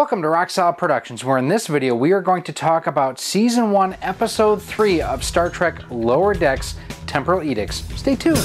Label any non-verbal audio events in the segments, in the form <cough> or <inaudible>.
Welcome to Rock Solid Productions, where in this video we are going to talk about Season 1, Episode 3 of Star Trek Lower Decks Temporal Edicts. Stay tuned.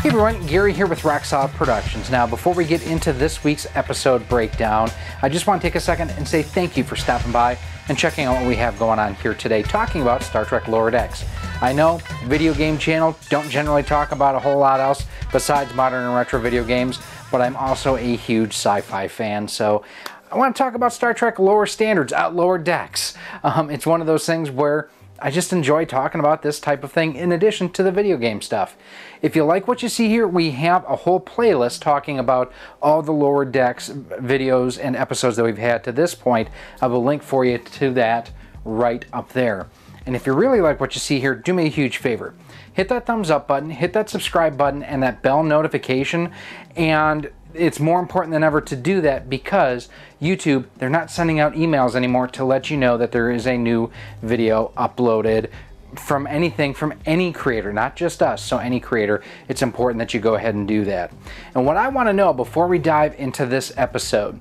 Hey everyone, Gary here with Rock Solid Productions. Now, before we get into this week's episode breakdown, I just want to take a second and say thank you for stopping by and checking out what we have going on here today, talking about Star Trek Lower Decks. I know, video game channel, don't generally talk about a whole lot else besides modern and retro video games, but I'm also a huge sci-fi fan, so I want to talk about Star Trek Lower Standards, at Lower Decks. Um, it's one of those things where I just enjoy talking about this type of thing in addition to the video game stuff. If you like what you see here, we have a whole playlist talking about all the Lower Decks videos and episodes that we've had to this point. I have a link for you to that right up there. And if you really like what you see here, do me a huge favor. Hit that thumbs up button, hit that subscribe button, and that bell notification. And it's more important than ever to do that because YouTube, they're not sending out emails anymore to let you know that there is a new video uploaded from anything from any creator, not just us, so any creator, it's important that you go ahead and do that. And what I want to know before we dive into this episode,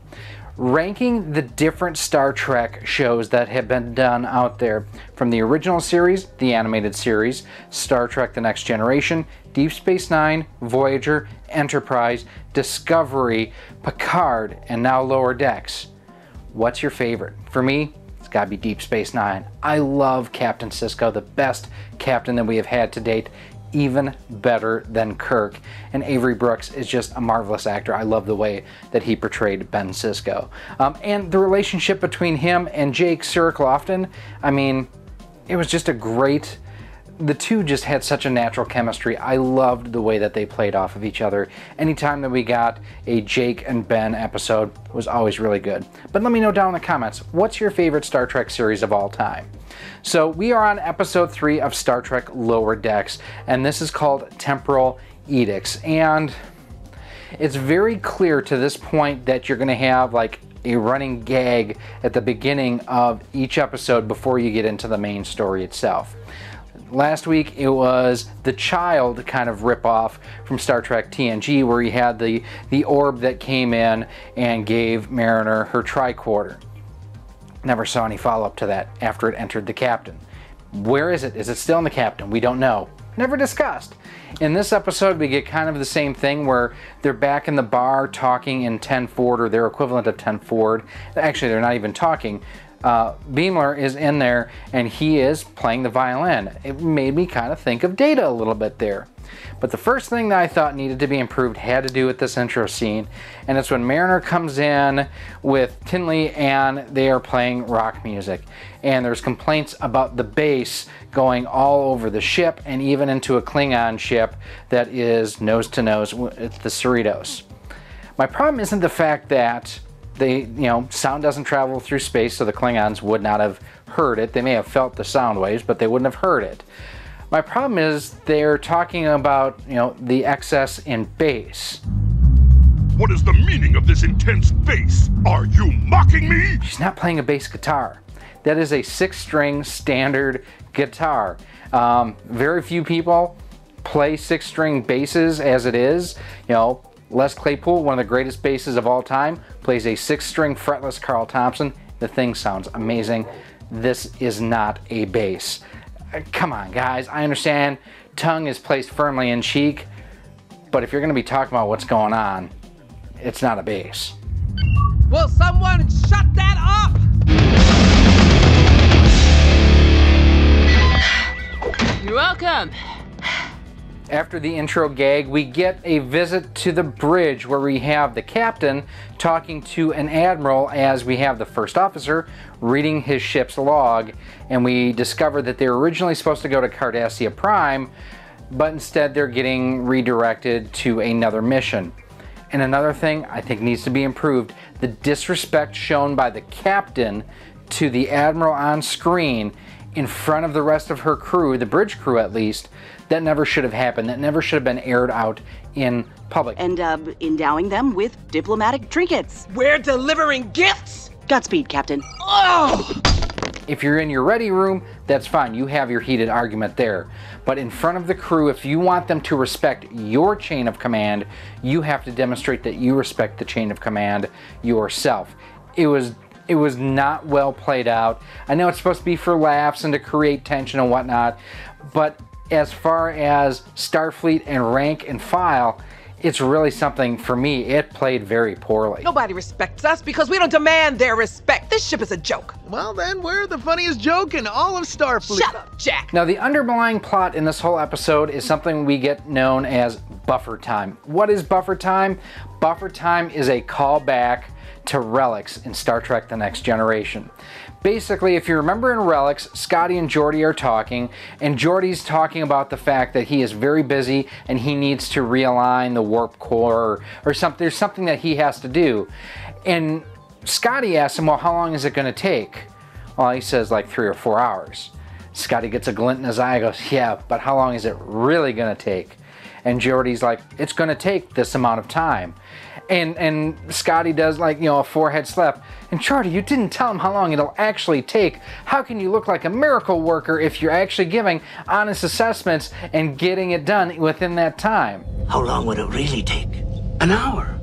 ranking the different Star Trek shows that have been done out there from the original series, the animated series, Star Trek The Next Generation, Deep Space Nine, Voyager, Enterprise, Discovery, Picard, and now Lower Decks. What's your favorite? For me, it's gotta be Deep Space Nine. I love Captain Sisko, the best captain that we have had to date even better than Kirk. And Avery Brooks is just a marvelous actor. I love the way that he portrayed Ben Sisko. Um, and the relationship between him and Jake Cirroc I mean, it was just a great the two just had such a natural chemistry. I loved the way that they played off of each other. Anytime that we got a Jake and Ben episode was always really good. But let me know down in the comments, what's your favorite Star Trek series of all time? So we are on episode three of Star Trek Lower Decks, and this is called Temporal Edicts. And it's very clear to this point that you're gonna have like a running gag at the beginning of each episode before you get into the main story itself. Last week it was the child kind of ripoff from Star Trek TNG where he had the, the orb that came in and gave Mariner her tricorder. Never saw any follow-up to that after it entered the captain. Where is it? Is it still in the captain? We don't know. Never discussed. In this episode, we get kind of the same thing where they're back in the bar talking in 10 Ford or their equivalent of 10 Ford. Actually, they're not even talking uh, Boimler is in there and he is playing the violin. It made me kind of think of Data a little bit there. But the first thing that I thought needed to be improved had to do with this intro scene, and it's when Mariner comes in with Tendi and they are playing rock music. And there's complaints about the bass going all over the ship and even into a Klingon ship that is nose to nose with the Cerritos. My problem isn't the fact that they, you know, sound doesn't travel through space, so the Klingons would not have heard it. They may have felt the sound waves, but they wouldn't have heard it. My problem is they're talking about, you know, the excess in bass. What is the meaning of this intense bass? Are you mocking me? She's not playing a bass guitar. That is a six string standard guitar. Um, very few people play six string basses as it is. You know, Les Claypool, one of the greatest basses of all time, plays a six-string fretless Carl Thompson. The thing sounds amazing. This is not a bass. Uh, come on, guys. I understand tongue is placed firmly in cheek, but if you're going to be talking about what's going on, it's not a bass. Will someone shut that up? You're welcome. After the intro gag, we get a visit to the bridge where we have the captain talking to an admiral as we have the first officer reading his ship's log and we discover that they're originally supposed to go to Cardassia Prime but instead they're getting redirected to another mission. And another thing I think needs to be improved, the disrespect shown by the captain to the admiral on screen in front of the rest of her crew, the bridge crew at least, that never should have happened. That never should have been aired out in public. And uh, endowing them with diplomatic trinkets. We're delivering gifts? Godspeed, Captain. Oh! If you're in your ready room, that's fine. You have your heated argument there. But in front of the crew, if you want them to respect your chain of command, you have to demonstrate that you respect the chain of command yourself. It was it was not well played out. I know it's supposed to be for laughs and to create tension and whatnot, but as far as Starfleet and rank and file, it's really something for me. It played very poorly. Nobody respects us because we don't demand their respect. This ship is a joke. Well, then we're the funniest joke in all of Starfleet. Shut up, Jack. Now, the underlying plot in this whole episode is something we get known as buffer time. What is buffer time? Buffer time is a callback to relics in Star Trek The Next Generation. Basically, if you remember in Relics, Scotty and Geordi are talking, and Geordi's talking about the fact that he is very busy and he needs to realign the warp core or, or something. There's something that he has to do. And Scotty asks him, Well, how long is it going to take? Well, he says like three or four hours. Scotty gets a glint in his eye goes, Yeah, but how long is it really going to take? And Geordi's like, It's going to take this amount of time and and Scotty does like you know a forehead slap. And Geordi, you didn't tell him how long it'll actually take. How can you look like a miracle worker if you're actually giving honest assessments and getting it done within that time? How long would it really take? An hour.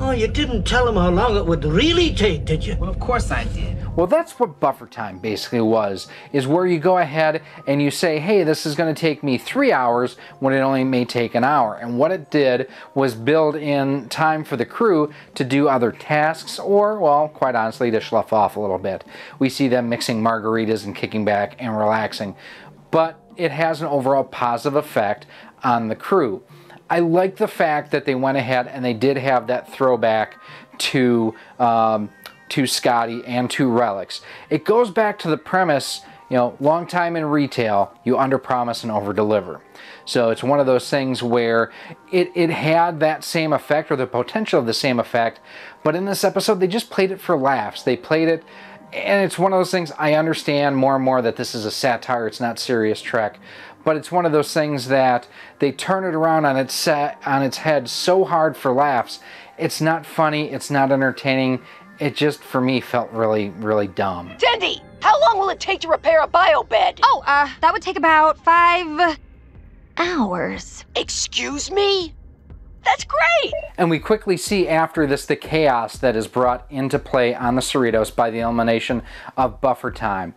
Oh, you didn't tell him how long it would really take, did you? Well, of course I did. Well, that's what buffer time basically was, is where you go ahead and you say, hey, this is going to take me three hours when it only may take an hour. And what it did was build in time for the crew to do other tasks or, well, quite honestly, to slough off a little bit. We see them mixing margaritas and kicking back and relaxing. But it has an overall positive effect on the crew. I like the fact that they went ahead and they did have that throwback to um, to Scotty and to Relics. It goes back to the premise, you know, long time in retail, you underpromise and overdeliver. So it's one of those things where it, it had that same effect or the potential of the same effect, but in this episode they just played it for laughs. They played it and it's one of those things I understand more and more that this is a satire, it's not serious Trek, but it's one of those things that they turn it around on its set, on its head so hard for laughs. It's not funny, it's not entertaining, it just for me felt really really dumb. Tendi, how long will it take to repair a bio bed? Oh, uh, that would take about five hours. Excuse me? That's great! And we quickly see after this the chaos that is brought into play on the Cerritos by the elimination of buffer time.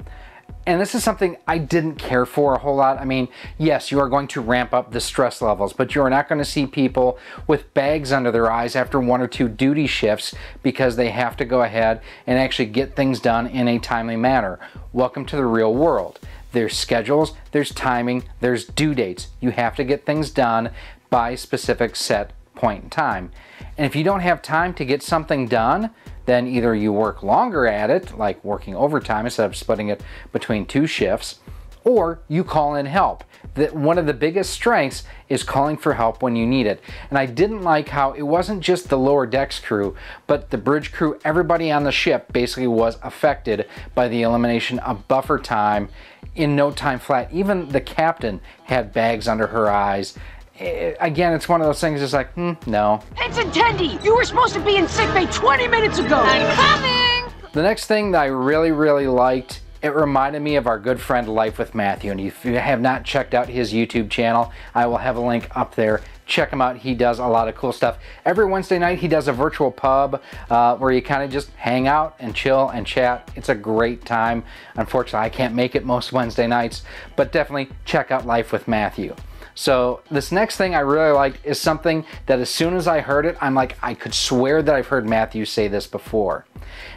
And this is something I didn't care for a whole lot. I mean, yes, you are going to ramp up the stress levels, but you're not going to see people with bags under their eyes after one or two duty shifts because they have to go ahead and actually get things done in a timely manner. Welcome to the real world. There's schedules, there's timing, there's due dates. You have to get things done by specific set point in time. And if you don't have time to get something done, then either you work longer at it, like working overtime instead of splitting it between two shifts, or you call in help. That one of the biggest strengths is calling for help when you need it. And I didn't like how it wasn't just the lower decks crew, but the bridge crew, everybody on the ship basically was affected by the elimination of buffer time in no time flat. Even the captain had bags under her eyes it, again, it's one of those things. It's like, hmm, no. It's Tendi. You were supposed to be in sickbay 20 minutes ago. I'm coming. The next thing that I really, really liked. It reminded me of our good friend Life with Matthew. And if you have not checked out his YouTube channel, I will have a link up there. Check him out. He does a lot of cool stuff. Every Wednesday night, he does a virtual pub uh, where you kind of just hang out and chill and chat. It's a great time. Unfortunately, I can't make it most Wednesday nights, but definitely check out Life with Matthew. So this next thing I really liked is something that as soon as I heard it, I'm like, I could swear that I've heard Matthew say this before.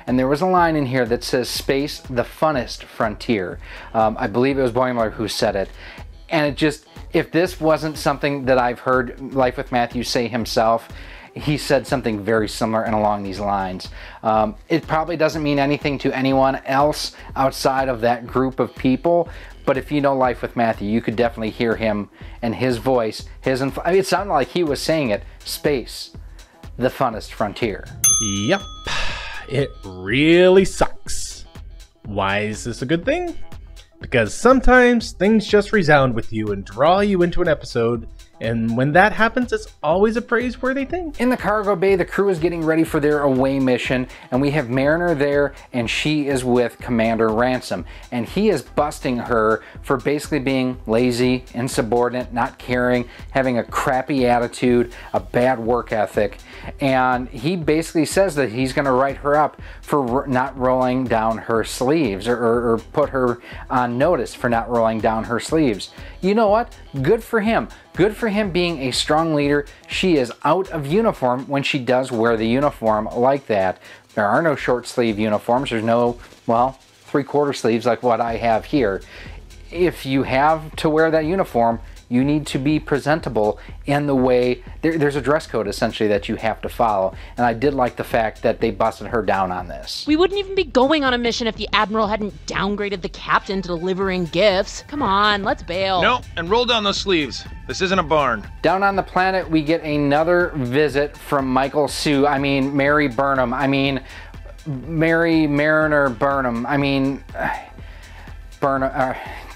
And there was a line in here that says, space, the funnest frontier. Um, I believe it was Boimler who said it. And it just, if this wasn't something that I've heard Life with Matthew say himself, he said something very similar and along these lines. Um, it probably doesn't mean anything to anyone else outside of that group of people, but if you know Life with Matthew, you could definitely hear him and his voice. His inf- I mean, it sounded like he was saying it. Space, the funnest frontier. Yep, it really sucks. Why is this a good thing? Because sometimes things just resound with you and draw you into an episode, And when that happens, it's always a praiseworthy thing. In the cargo bay, the crew is getting ready for their away mission, and we have Mariner there, and she is with Commander Ransom. And he is busting her for basically being lazy, insubordinate, not caring, having a crappy attitude, a bad work ethic. And he basically says that he's going to write her up for not rolling down her sleeves or, or, or put her on notice for not rolling down her sleeves. You know what? Good for him. Good for him being a strong leader. She is out of uniform when she does wear the uniform like that. There are no short sleeve uniforms. There's no, well, three quarter sleeves like what I have here. If you have to wear that uniform, you need to be presentable in the way there, there's a dress code essentially that you have to follow and i did like the fact that they busted her down on this We wouldn't even be going on a mission if the Admiral hadn't downgraded the captain to delivering gifts. Come on, let's bail. No, and roll down those sleeves. This isn't a barn. down on the planet we get another visit from michael sue i mean mary burnham i mean mary mariner burnham i mean <sighs> Burnham. Uh,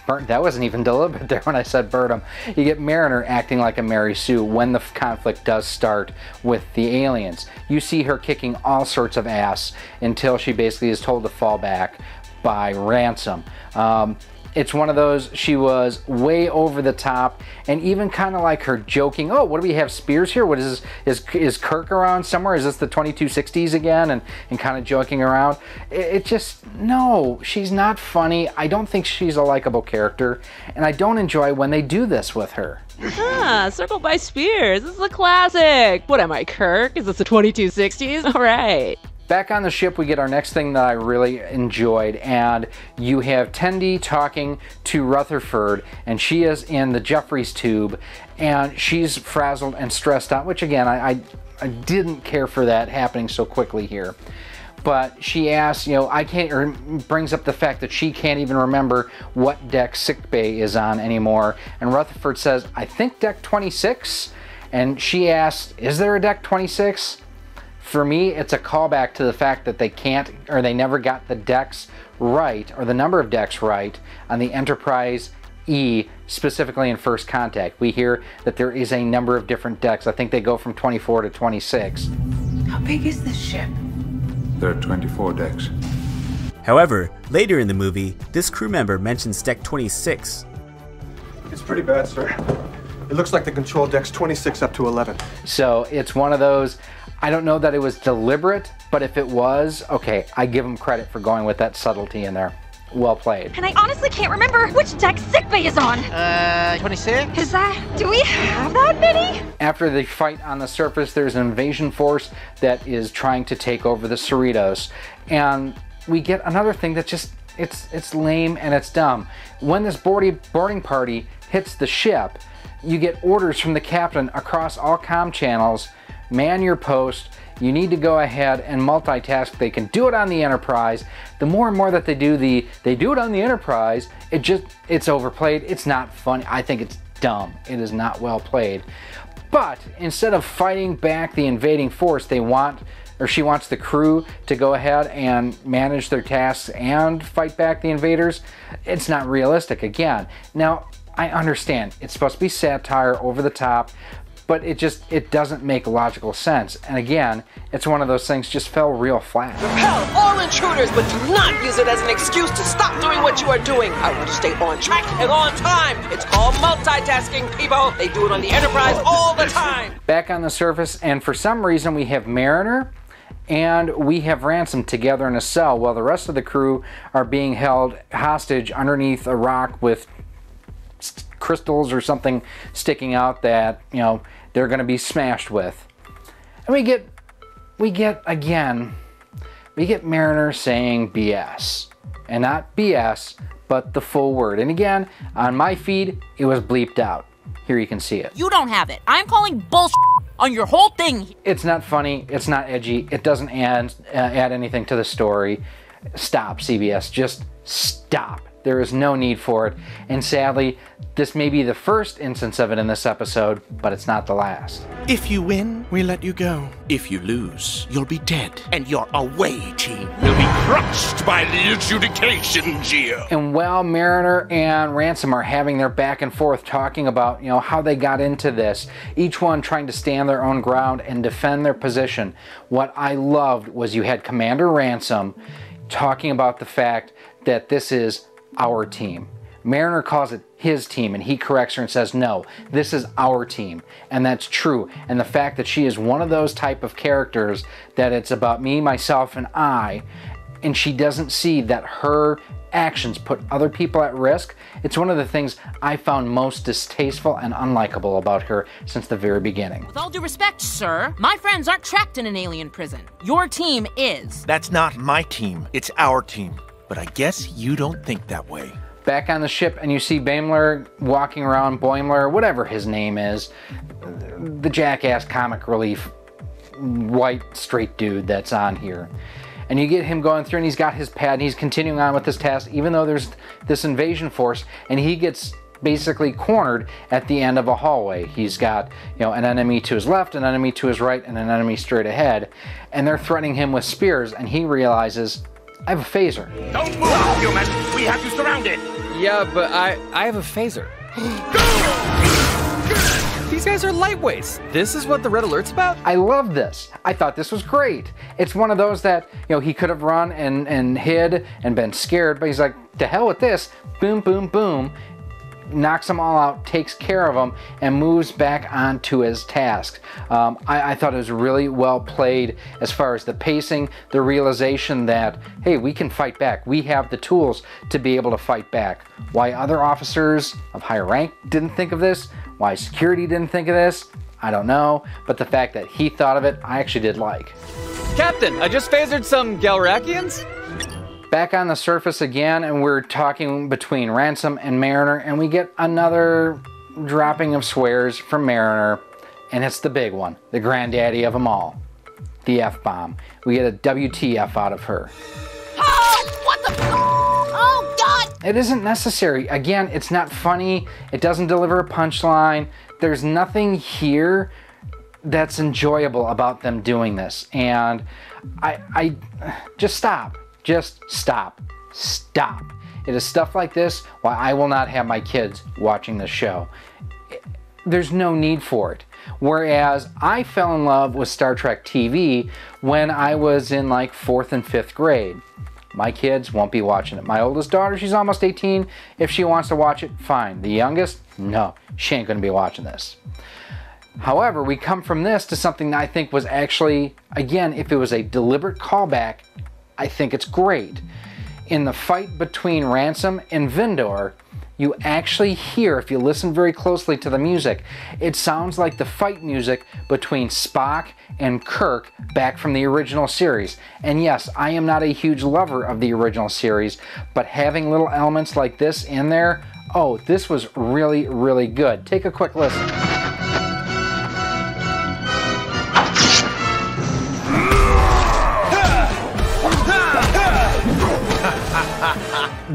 That wasn't even <laughs> deliberate there when I said Burnham. You get Mariner acting like a Mary Sue when the conflict does start with the aliens. You see her kicking all sorts of ass until she basically is told to fall back by Ransom. Um, it's one of those, she was way over the top and even kind of like her joking, oh, what do we have, Spears here? What is this? Is, is Kirk around somewhere? Is this the 2260s again? And, and kind of joking around. It, it just, no, she's not funny. I don't think she's a likable character. And I don't enjoy when they do this with her. Ah, Circle by Spears. This is a classic. What am I, Kirk? Is this the 2260s? <laughs> All right. Back on the ship, we get our next thing that I really enjoyed, and you have Tendi talking to Rutherford, and she is in the Jefferies tube, and she's frazzled and stressed out, which again, I, I, I didn't care for that happening so quickly here. But she asks, you know, I can't, or brings up the fact that she can't even remember what deck sickbay is on anymore. And Rutherford says, I think deck 26. And she asks, Is there a deck 26? For me, it's a callback to the fact that they can't or they never got the decks right or the number of decks right on the Enterprise E, specifically in First Contact. We hear that there is a number of different decks. I think they go from 24 to 26. How big is this ship? There are 24 decks. However, later in the movie, this crew member mentions deck 26. It's pretty bad, sir. It looks like the control deck's 26 up to 11. So it's one of those, I don't know that it was deliberate, but if it was, okay, I give them credit for going with that subtlety in there. Well played. And I honestly can't remember which deck sickbay is on. Uh, 26? Is that. Do we have that many? After the fight on the surface, there's an invasion force that is trying to take over the Cerritos. And we get another thing that just, it's, it's lame and it's dumb. When this boarding, boarding party hits the ship, you get orders from the captain across all com channels man your post. You need to go ahead and multitask. They can do it on the Enterprise. The more and more that they do the they do it on the Enterprise, it just it's overplayed. It's not funny. I think it's dumb. It is not well played. But instead of fighting back the invading force, they want or she wants the crew to go ahead and manage their tasks and fight back the invaders. It's not realistic again. Now, I understand it's supposed to be satire over the top, but it just it doesn't make logical sense. And again, it's one of those things just fell real flat. Repel all intruders, but do not use it as an excuse to stop doing what you are doing. I want to stay on track and on time. It's called multitasking, people. They do it on the Enterprise all the time. Back on the surface, and for some reason we have Mariner and we have Ransom together in a cell while the rest of the crew are being held hostage underneath a rock with crystals or something sticking out that, you know, they're going to be smashed with. And we get, we get again, we get Mariner saying BS. And not BS, but the full word. And again, on my feed, it was bleeped out. Here you can see it. You don't have it. I'm calling bullshit on your whole thing. It's not funny. It's not edgy. It doesn't add, uh, add anything to the story. Stop, CBS. Just stop. There is no need for it. And sadly, this may be the first instance of it in this episode, but it's not the last. If you win, we let you go. If you lose, you'll be dead. And your away team will be crushed by the adjudication, Geo. And while Mariner and Ransom are having their back and forth talking about, you know, how they got into this, each one trying to stand their own ground and defend their position, what I loved was you had Commander Ransom talking about the fact that this is our team. Mariner calls it his team and he corrects her and says, no, this is our team. And that's true. And the fact that she is one of those type of characters that it's about me, myself, and I, and she doesn't see that her actions put other people at risk, it's one of the things I found most distasteful and unlikable about her since the very beginning. With all due respect, sir, my friends aren't trapped in an alien prison. Your team is. That's not my team, it's our team. But I guess you don't think that way. Back on the ship, and you see Baimler walking around, Boimler, whatever his name is, the jackass comic relief white straight dude that's on here and you get him going through and he's got his pad and he's continuing on with this task even though there's this invasion force and he gets basically cornered at the end of a hallway. He's got, you know, an enemy to his left, an enemy to his right, and an enemy straight ahead, and they're threatening him with spears, and he realizes, I have a phaser. Don't move, human! We have you surrounded! Yeah, but I, I have a phaser. <gasps> These guys are lightweights. This is what the red alert's about? I love this. I thought this was great. It's one of those that, you know, he could have run and, and hid and been scared, but he's like, to hell with this. Boom, boom, boom. Knocks them all out, takes care of them, and moves back onto his task. Um, I, I thought it was really well played as far as the pacing, the realization that, hey, we can fight back. We have the tools to be able to fight back. Why other officers of higher rank didn't think of this, why security didn't think of this, I don't know, but the fact that he thought of it, I actually did like. Captain, I just phasered some Galrakians. Back on the surface again, and we're talking between Ransom and Mariner, and we get another dropping of swears from Mariner, and it's the big one, the granddaddy of them all, the F bomb. We get a WTF out of her. Oh, what the? Oh, God! It isn't necessary. Again, it's not funny. It doesn't deliver a punchline. There's nothing here that's enjoyable about them doing this. And I, I just stop. Just stop. Stop. It is stuff like this why I will not have my kids watching this show. There's no need for it. Whereas I fell in love with Star Trek TV when I was in like fourth and fifth grade. My kids won't be watching it. My oldest daughter, she's almost 18. If she wants to watch it, fine. The youngest, no, she ain't gonna be watching this. However, we come from this to something that I think was actually, again, if it was a deliberate callback, I think it's great. In the fight between Ransom and Vindor, you actually hear, if you listen very closely to the music, it sounds like the fight music between Spock and Kirk back from the original series. And yes, I am not a huge lover of the original series, but having little elements like this in there, oh, this was really, really good. Take a quick listen.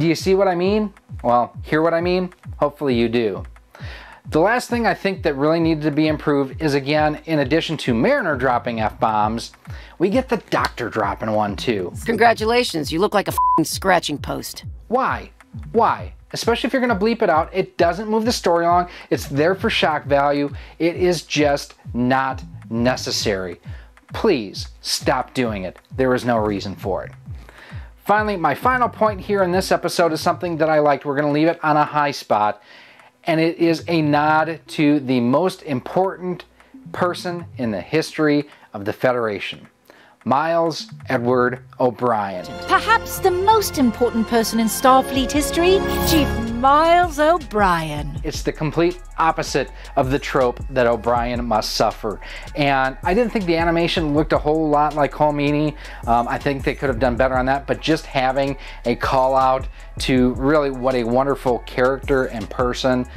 Do you see what I mean? Well, hear what I mean? Hopefully you do. The last thing I think that really needed to be improved is again, in addition to Mariner dropping F-bombs, we get the Doctor dropping one too. Congratulations, you look like a scratching post. Why? Why? Especially if you're gonna bleep it out, it doesn't move the story along, it's there for shock value, it is just not necessary. Please stop doing it. There is no reason for it. Finally, my final point here in this episode is something that I liked. We're going to leave it on a high spot, and it is a nod to the most important person in the history of the Federation. Miles Edward O'Brien. Perhaps the most important person in Starfleet history, Chief Miles O'Brien. It's the complete opposite of the trope that O'Brien must suffer. And I didn't think the animation looked a whole lot like Meaney. Um, I think they could have done better on that, but just having a call out to really what a wonderful character and person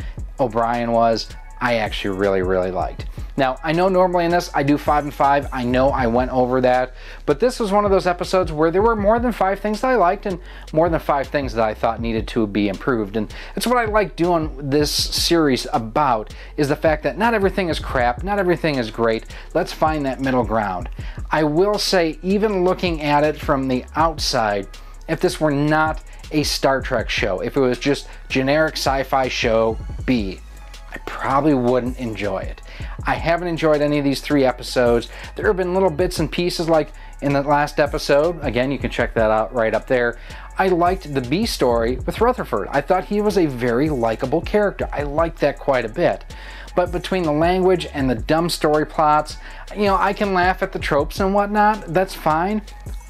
O'Brien was, I actually really, really liked. Now, I know normally in this I do five and five. I know I went over that, but this was one of those episodes where there were more than five things that I liked and more than five things that I thought needed to be improved. And it's what I like doing this series about is the fact that not everything is crap, not everything is great. Let's find that middle ground. I will say, even looking at it from the outside, if this were not a Star Trek show, if it was just generic sci-fi show B, I probably wouldn't enjoy it. I haven't enjoyed any of these three episodes. There have been little bits and pieces like in the last episode. Again, you can check that out right up there. I liked the B story with Rutherford. I thought he was a very likable character. I liked that quite a bit. But between the language and the dumb story plots, you know, I can laugh at the tropes and whatnot. That's fine.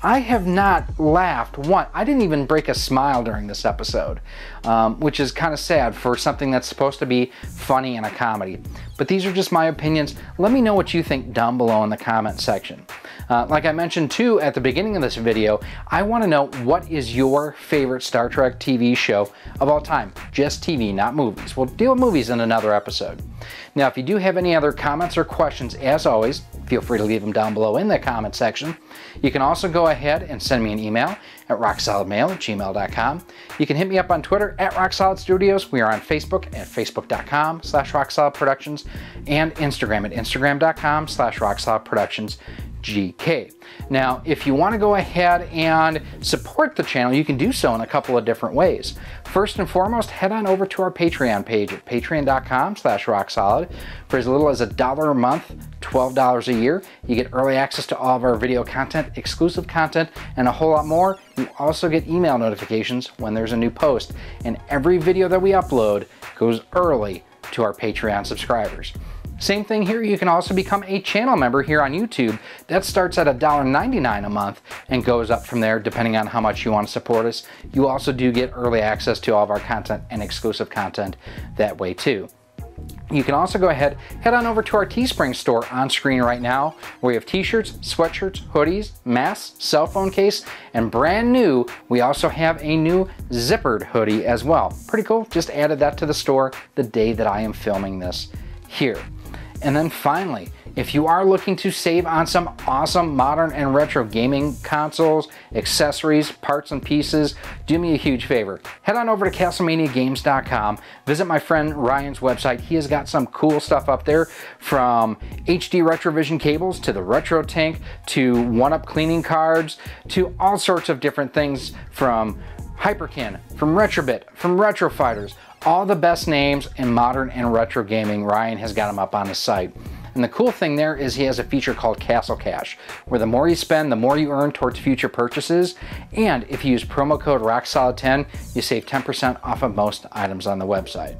I have not laughed one. I didn't even break a smile during this episode, um, which is kind of sad for something that's supposed to be funny and a comedy. But these are just my opinions. Let me know what you think down below in the comment section. Uh, like I mentioned too at the beginning of this video, I want to know what is your favorite Star Trek TV show of all time. Just TV, not movies. We'll deal with movies in another episode. Now, if you do have any other comments or questions, as always, feel free to leave them down below in the comment section. You can also go ahead and send me an email at rocksolidmail at gmail.com. You can hit me up on Twitter at rocksolidstudios. We are on Facebook at facebook.com slash rocksolidproductions and Instagram at instagram.com slash rocksolidproductions. GK. Now, if you want to go ahead and support the channel, you can do so in a couple of different ways. First and foremost, head on over to our Patreon page at patreon.com slash rocksolid. For as little as a dollar a month, $12 a year, you get early access to all of our video content, exclusive content, and a whole lot more. You also get email notifications when there's a new post. And every video that we upload goes early to our Patreon subscribers. Same thing here, you can also become a channel member here on YouTube. That starts at $1.99 a month and goes up from there depending on how much you want to support us. You also do get early access to all of our content and exclusive content that way too. You can also go ahead, head on over to our Teespring store on screen right now, where we have t-shirts, sweatshirts, hoodies, masks, cell phone case, and brand new, we also have a new zippered hoodie as well. Pretty cool, just added that to the store the day that I am filming this here. And then finally, if you are looking to save on some awesome modern and retro gaming consoles, accessories, parts and pieces, do me a huge favor. Head on over to CastlemaniaGames.com, visit my friend Ryan's website. He has got some cool stuff up there from HD Retrovision cables to the RetroTINK to one-up cleaning cards to all sorts of different things from Hyperkin, from Retrobit, from Retro Fighters, all the best names in modern and retro gaming. Ryan has got them up on his site. And the cool thing there is he has a feature called Castle Cash, where the more you spend, the more you earn towards future purchases. And if you use promo code ROCKSOLID10, you save 10% off of most items on the website.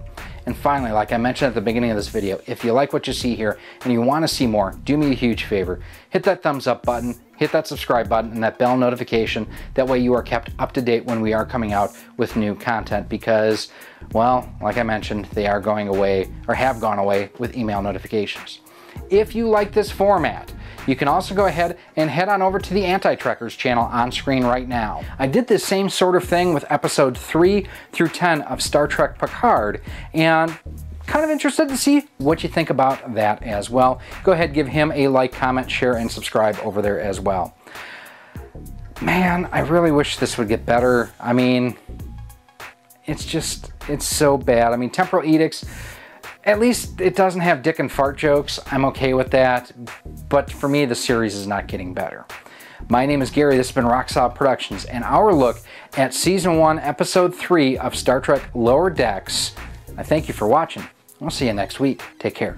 And finally, like I mentioned at the beginning of this video, if you like what you see here and you want to see more, do me a huge favor. Hit that thumbs up button, hit that subscribe button and that bell notification. That way you are kept up to date when we are coming out with new content because, well, like I mentioned, they are going away or have gone away with email notifications. If you like this format, you can also go ahead and head on over to the Anti-Trekkers channel on screen right now. I did this same sort of thing with episode 3 through 10 of Star Trek Picard, and kind of interested to see what you think about that as well. Go ahead, give him a like, comment, share, and subscribe over there as well. Man, I really wish this would get better. I mean, it's just, it's so bad. I mean, Temporal Edicts, at least it doesn't have dick and fart jokes. I'm okay with that. But for me, the series is not getting better. My name is Gary. This has been Rock Productions and our look at Season 1, Episode 3 of Star Trek Lower Decks. I thank you for watching. I'll see you next week. Take care.